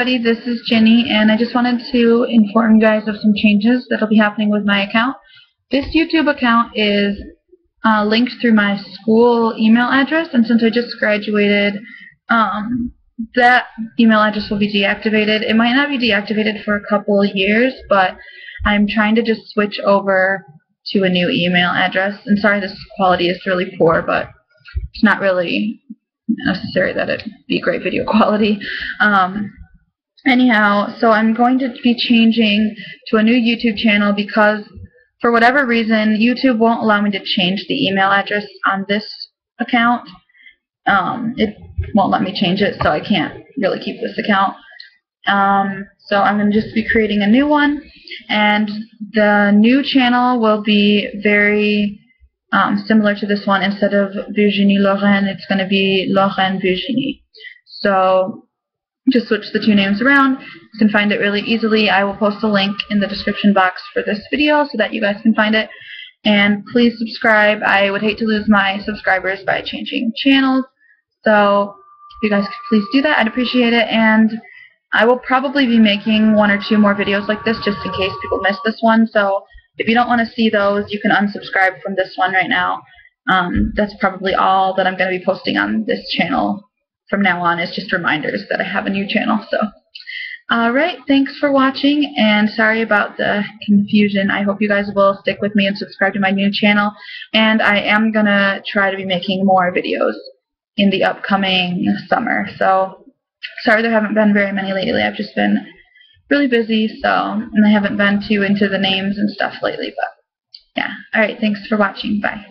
everybody, this is Jenny, and I just wanted to inform you guys of some changes that will be happening with my account. This YouTube account is uh, linked through my school email address, and since I just graduated, um, that email address will be deactivated. It might not be deactivated for a couple of years, but I'm trying to just switch over to a new email address. And sorry this quality is really poor, but it's not really necessary that it be great video quality. Um, anyhow, so I'm going to be changing to a new YouTube channel because for whatever reason, YouTube won't allow me to change the email address on this account. Um, it won't let me change it, so I can't really keep this account. Um, so I'm going to just be creating a new one, and the new channel will be very um, similar to this one. Instead of Virginie Lorraine, it's going to be Lorraine Virginie. So just switch the two names around. You can find it really easily. I will post a link in the description box for this video so that you guys can find it. And please subscribe. I would hate to lose my subscribers by changing channels. So if you guys could please do that, I'd appreciate it. And I will probably be making one or two more videos like this just in case people miss this one. So if you don't want to see those, you can unsubscribe from this one right now. Um, that's probably all that I'm going to be posting on this channel from now on is just reminders that I have a new channel. So, alright, thanks for watching, and sorry about the confusion. I hope you guys will stick with me and subscribe to my new channel, and I am going to try to be making more videos in the upcoming summer. So, sorry there haven't been very many lately. I've just been really busy, so, and I haven't been too into the names and stuff lately, but yeah. Alright, thanks for watching. Bye.